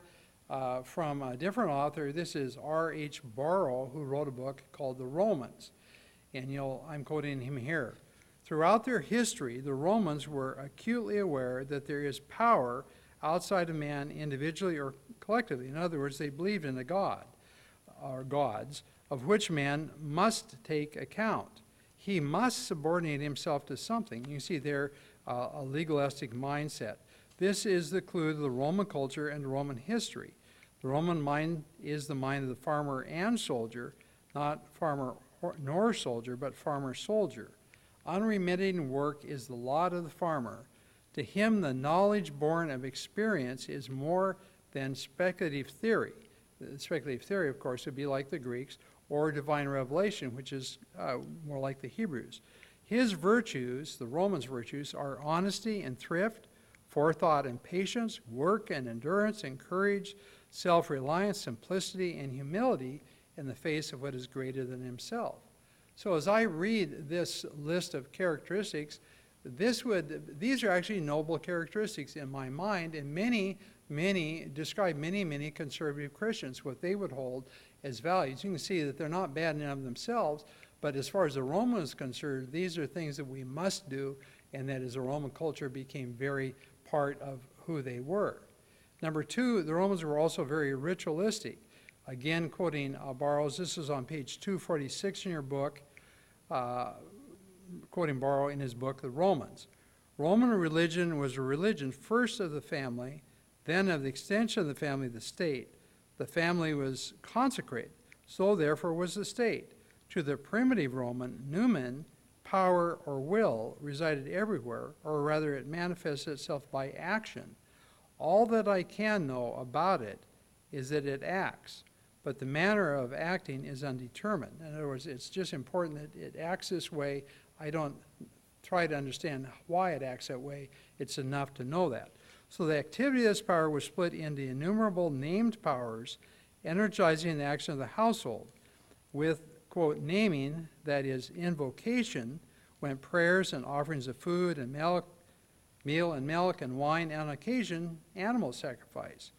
uh, from a different author. This is R.H. Barrow, who wrote a book called The Romans. And you'll, I'm quoting him here. Throughout their history, the Romans were acutely aware that there is power outside of man individually or collectively. In other words, they believed in a God or gods of which man must take account. He must subordinate himself to something. You see there uh, a legalistic mindset. This is the clue to the Roman culture and Roman history. The Roman mind is the mind of the farmer and soldier, not farmer nor soldier, but farmer soldier. Unremitting work is the lot of the farmer. To him, the knowledge born of experience is more than speculative theory. The speculative theory, of course, would be like the Greeks, or divine revelation, which is uh, more like the Hebrews. His virtues, the Romans' virtues, are honesty and thrift, forethought and patience, work and endurance and courage, self reliance, simplicity, and humility in the face of what is greater than himself. So as I read this list of characteristics, this would these are actually noble characteristics in my mind, and many, many describe many, many conservative Christians, what they would hold as values. You can see that they're not bad in of themselves, but as far as the Roman is concerned, these are things that we must do, and that as the Roman culture became very part of who they were. Number two, the Romans were also very ritualistic. Again, quoting uh, Barrows, this is on page 246 in your book, uh, quoting Barrow in his book, The Romans. Roman religion was a religion first of the family, then of the extension of the family, the state. The family was consecrated, so therefore was the state. To the primitive Roman, numen, power or will, resided everywhere, or rather it manifested itself by action. All that I can know about it is that it acts, but the manner of acting is undetermined. In other words, it's just important that it acts this way. I don't try to understand why it acts that way. It's enough to know that. So the activity of this power was split into innumerable named powers, energizing the action of the household. With, quote, naming, that is, invocation, went prayers and offerings of food and milk, meal and milk and wine, and on occasion, animal sacrifice.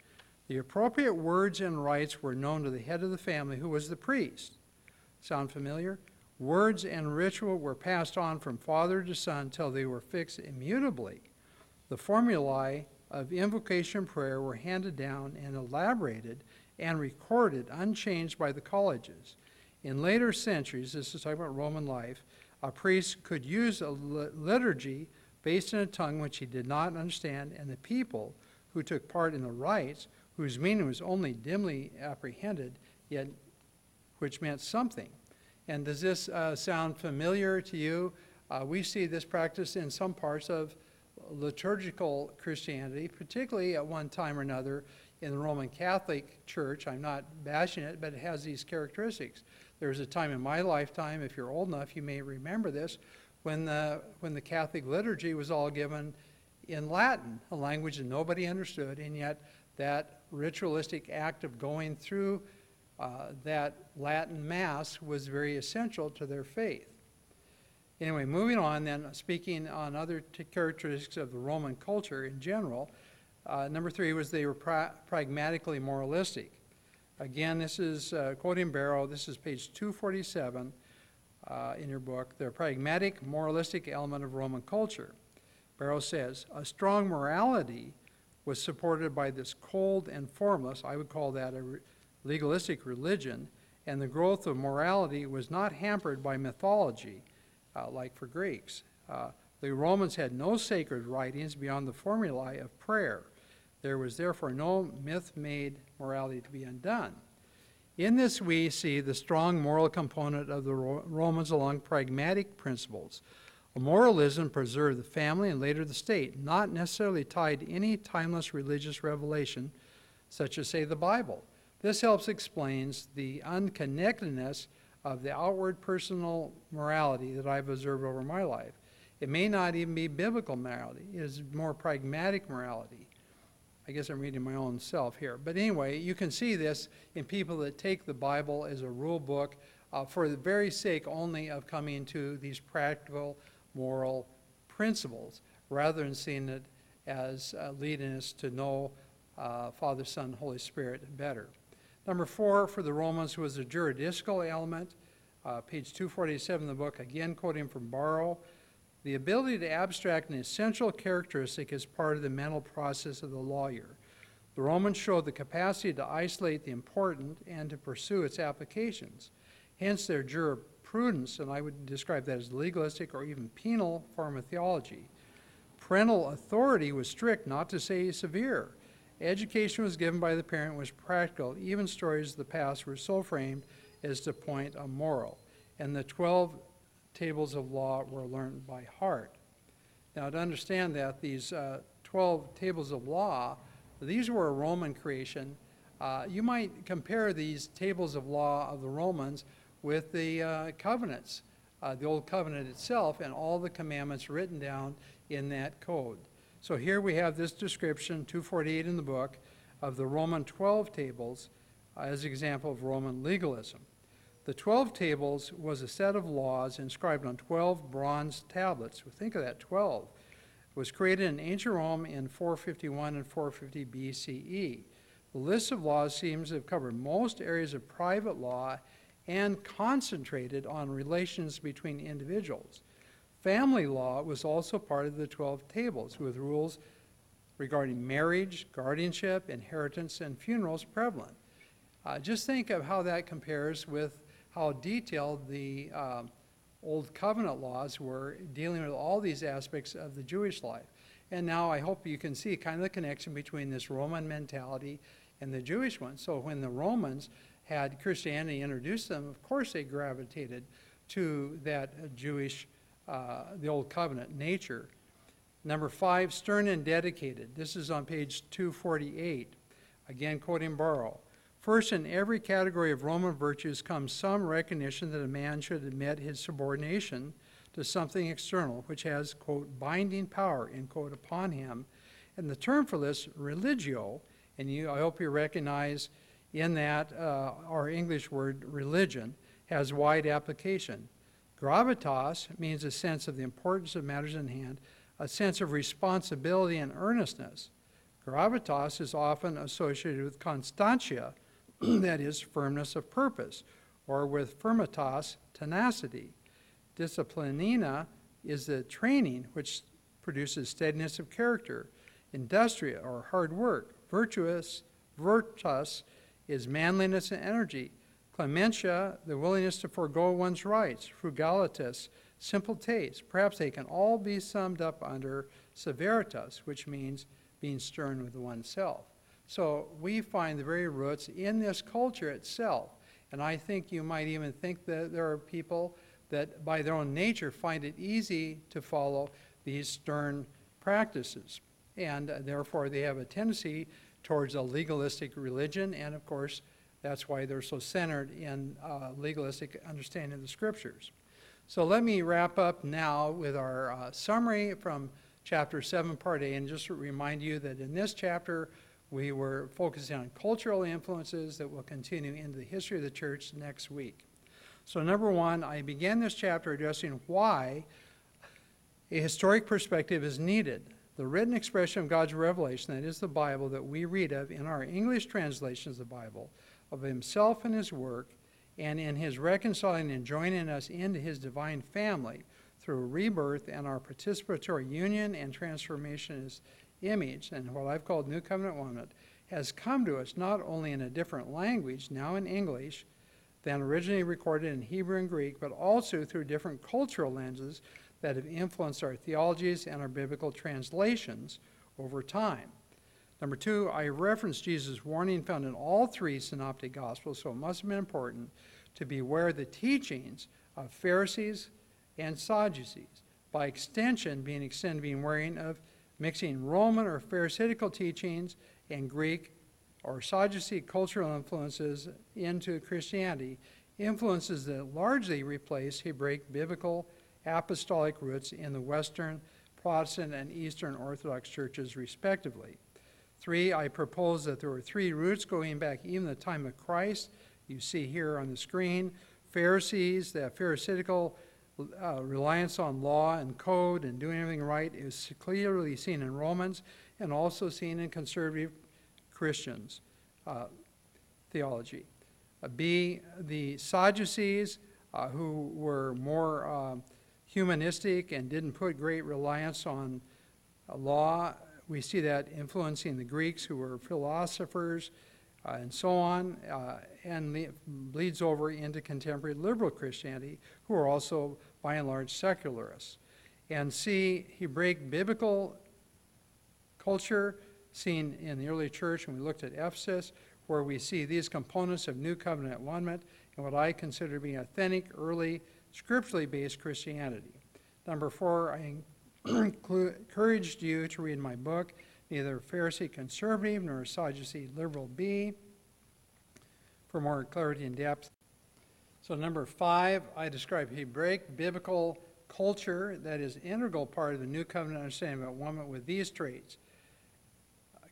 The appropriate words and rites were known to the head of the family, who was the priest. Sound familiar? Words and ritual were passed on from father to son till they were fixed immutably. The formulae of invocation prayer were handed down and elaborated and recorded unchanged by the colleges. In later centuries, this is talking about Roman life, a priest could use a liturgy based in a tongue which he did not understand, and the people who took part in the rites, whose meaning was only dimly apprehended, yet which meant something. And does this uh, sound familiar to you? Uh, we see this practice in some parts of liturgical Christianity, particularly at one time or another in the Roman Catholic Church. I'm not bashing it, but it has these characteristics. There was a time in my lifetime, if you're old enough, you may remember this, when the, when the Catholic liturgy was all given in Latin, a language that nobody understood, and yet that ritualistic act of going through uh, that Latin Mass was very essential to their faith. Anyway, moving on, then, speaking on other t- characteristics of the Roman culture in general, uh, number three was they were pra- pragmatically moralistic. Again, this is uh, quoting Barrow, this is page 247 uh, in your book, the pragmatic moralistic element of Roman culture. Barrow says, a strong morality was supported by this cold and formless, I would call that a re- legalistic religion, and the growth of morality was not hampered by mythology, uh, like for Greeks. Uh, the Romans had no sacred writings beyond the formulae of prayer. There was therefore no myth made morality to be undone. In this, we see the strong moral component of the Romans along pragmatic principles. Moralism preserved the family and later the state, not necessarily tied to any timeless religious revelation, such as, say, the Bible. This helps explains the unconnectedness of the outward personal morality that I've observed over my life. It may not even be biblical morality, it is more pragmatic morality. I guess I'm reading my own self here. But anyway, you can see this in people that take the Bible as a rule book uh, for the very sake only of coming to these practical moral principles rather than seeing it as uh, leading us to know uh, Father, Son, Holy Spirit better. Number four for the Romans was the juridical element. Uh, page 247 of the book, again quoting from Barrow. The ability to abstract an essential characteristic is part of the mental process of the lawyer. The Romans showed the capacity to isolate the important and to pursue its applications. Hence, their jurisprudence, and I would describe that as legalistic or even penal form of theology. Parental authority was strict, not to say severe. Education was given by the parent was practical. Even stories of the past were so framed as to point a moral. And the 12 tables of law were learned by heart. Now, to understand that, these uh, 12 tables of law, these were a Roman creation. Uh, you might compare these tables of law of the Romans with the uh, covenants, uh, the Old Covenant itself, and all the commandments written down in that code. So here we have this description, 248 in the book, of the Roman 12 tables uh, as an example of Roman legalism. The 12 tables was a set of laws inscribed on 12 bronze tablets. Think of that, 12. It was created in ancient Rome in 451 and 450 BCE. The list of laws seems to have covered most areas of private law and concentrated on relations between individuals. Family law was also part of the 12 tables, with rules regarding marriage, guardianship, inheritance, and funerals prevalent. Uh, just think of how that compares with how detailed the uh, Old Covenant laws were dealing with all these aspects of the Jewish life. And now I hope you can see kind of the connection between this Roman mentality and the Jewish one. So when the Romans had Christianity introduced them, of course they gravitated to that Jewish uh, the Old Covenant nature. Number five, stern and dedicated. This is on page 248. Again, quoting Barrow. First, in every category of Roman virtues comes some recognition that a man should admit his subordination to something external, which has, quote, binding power, end quote, upon him. And the term for this, religio, and you, I hope you recognize in that uh, our English word religion, has wide application. Gravitas means a sense of the importance of matters in hand, a sense of responsibility and earnestness. Gravitas is often associated with constantia, *clears throat* that is, firmness of purpose, or with firmitas, tenacity. Disciplinina is the training which produces steadiness of character. Industria, or hard work. Virtuous, virtus, is manliness and energy. Clementia, the willingness to forego one's rights, frugalitas, simple taste. Perhaps they can all be summed up under severitas, which means being stern with oneself. So we find the very roots in this culture itself. And I think you might even think that there are people that, by their own nature, find it easy to follow these stern practices. And therefore, they have a tendency towards a legalistic religion. And of course, that's why they're so centered in uh, legalistic understanding of the scriptures. So let me wrap up now with our uh, summary from chapter 7, part A, and just remind you that in this chapter, we were focusing on cultural influences that will continue into the history of the church next week. So, number one, I began this chapter addressing why a historic perspective is needed. The written expression of God's revelation, that is the Bible, that we read of in our English translations of the Bible, of Himself and His work, and in His reconciling and joining us into His divine family through rebirth and our participatory union and transformation His image, and what I've called New Covenant Oneness, has come to us not only in a different language, now in English, than originally recorded in Hebrew and Greek, but also through different cultural lenses that have influenced our theologies and our biblical translations over time. Number two, I referenced Jesus' warning found in all three synoptic gospels, so it must have been important to be aware of the teachings of Pharisees and Sadducees. By extension, being extended, being wearing of mixing Roman or Pharisaical teachings and Greek or Sadducee cultural influences into Christianity, influences that largely replace Hebraic biblical apostolic roots in the Western Protestant and Eastern Orthodox churches, respectively. Three, I propose that there were three roots going back even the time of Christ. You see here on the screen Pharisees, the Pharisaical uh, reliance on law and code and doing everything right is clearly seen in Romans and also seen in conservative Christians' uh, theology. Uh, B, the Sadducees, uh, who were more uh, humanistic and didn't put great reliance on uh, law. We see that influencing the Greeks, who were philosophers uh, and so on, uh, and le- bleeds over into contemporary liberal Christianity, who are also, by and large, secularists. And see Hebraic biblical culture seen in the early church, and we looked at Ephesus, where we see these components of New Covenant one and what I consider to be authentic, early scripturally based Christianity. Number four, I *clears throat* encouraged you to read my book, neither Pharisee conservative nor Sadducee liberal Be, for more clarity and depth. So, number five, I describe Hebraic biblical culture that is integral part of the New Covenant understanding of woman with these traits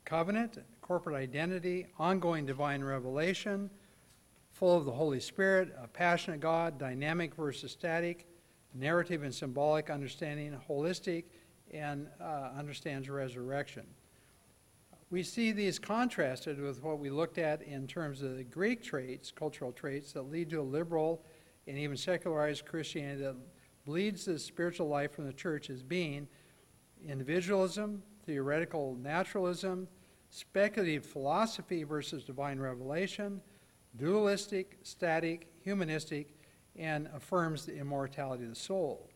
covenant, corporate identity, ongoing divine revelation, full of the Holy Spirit, a passionate God, dynamic versus static, narrative and symbolic understanding, holistic, and uh, understands resurrection. We see these contrasted with what we looked at in terms of the Greek traits, cultural traits, that lead to a liberal and even secularized Christianity that bleeds the spiritual life from the church as being individualism, theoretical naturalism, speculative philosophy versus divine revelation, dualistic, static, humanistic, and affirms the immortality of the soul.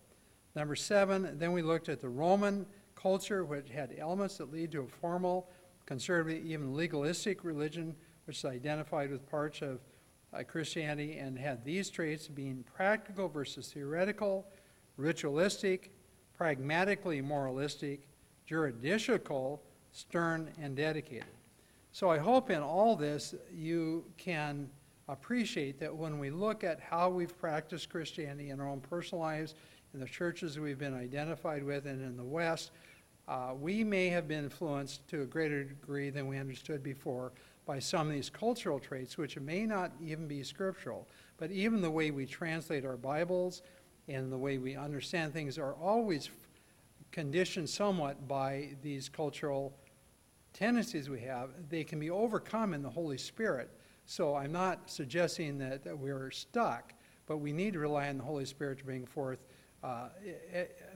Number seven, then we looked at the Roman culture, which had elements that lead to a formal, conservative, even legalistic religion, which is identified with parts of uh, Christianity, and had these traits being practical versus theoretical, ritualistic, pragmatically moralistic, juridical, stern, and dedicated. So I hope in all this you can appreciate that when we look at how we've practiced Christianity in our own personal lives, in the churches we've been identified with, and in the West, uh, we may have been influenced to a greater degree than we understood before by some of these cultural traits, which may not even be scriptural. But even the way we translate our Bibles and the way we understand things are always conditioned somewhat by these cultural tendencies we have. They can be overcome in the Holy Spirit so I'm not suggesting that, that we're stuck, but we need to rely on the Holy Spirit to bring forth uh,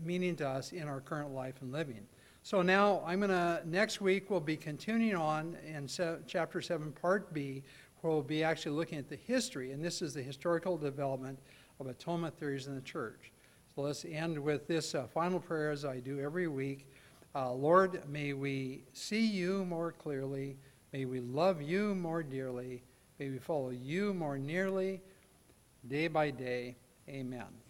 meaning to us in our current life and living. So now I'm going to, next week, we'll be continuing on in se- chapter 7, part B, where we'll be actually looking at the history, and this is the historical development of atonement theories in the church. So let's end with this uh, final prayer as I do every week. Uh, Lord, may we see you more clearly, may we love you more dearly. May we follow you more nearly day by day. Amen.